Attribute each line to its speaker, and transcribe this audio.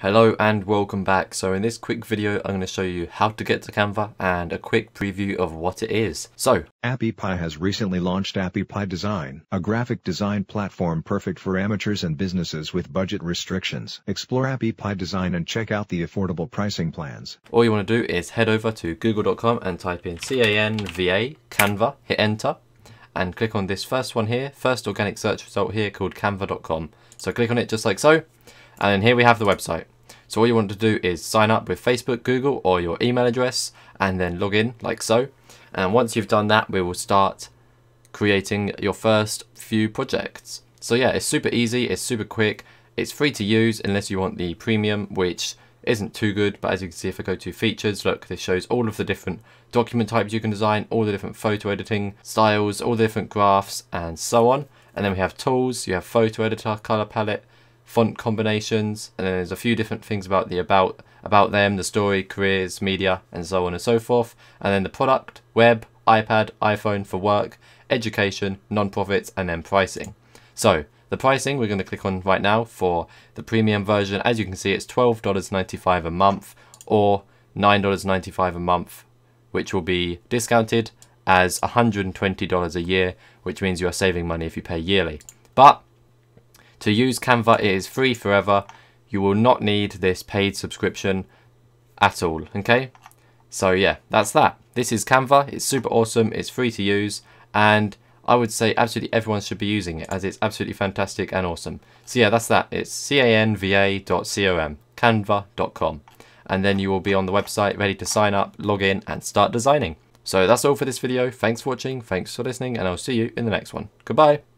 Speaker 1: Hello and welcome back. So in this quick video I'm going to show you how to get to Canva and a quick preview of what it is. So
Speaker 2: AppyPie has recently launched AppyPie Design, a graphic design platform perfect for amateurs and businesses with budget restrictions. Explore AppyPie Design and check out the affordable pricing plans.
Speaker 1: all you want to do is head over to google.com and type in C-A-N-V-A, Canva, hit enter and click on this first one here, first organic search result here called canva.com. So click on it just like so and then here we have the website. So all you want to do is sign up with Facebook, Google or your email address and then log in like so. And once you've done that, we will start creating your first few projects. So yeah, it's super easy, it's super quick, it's free to use unless you want the premium, which isn't too good, but as you can see if I go to features, look, this shows all of the different document types you can design, all the different photo editing styles, all the different graphs, and so on. And then we have tools, you have photo editor, color palette, font combinations, and then there's a few different things about the about about them, the story, careers, media, and so on and so forth. And then the product, web, iPad, iPhone for work, education, non-profits, and then pricing. So the pricing we're going to click on right now for the premium version. As you can see, it's $12.95 a month or $9.95 a month, which will be discounted as $120 a year, which means you are saving money if you pay yearly. But to use Canva, it is free forever. You will not need this paid subscription at all, okay? So yeah, that's that. This is Canva. It's super awesome. It's free to use. And I would say absolutely everyone should be using it as it's absolutely fantastic and awesome. So yeah, that's that. It's canva.com, canva.com. And then you will be on the website ready to sign up, log in and start designing. So that's all for this video. Thanks for watching, thanks for listening, and I'll see you in the next one. Goodbye.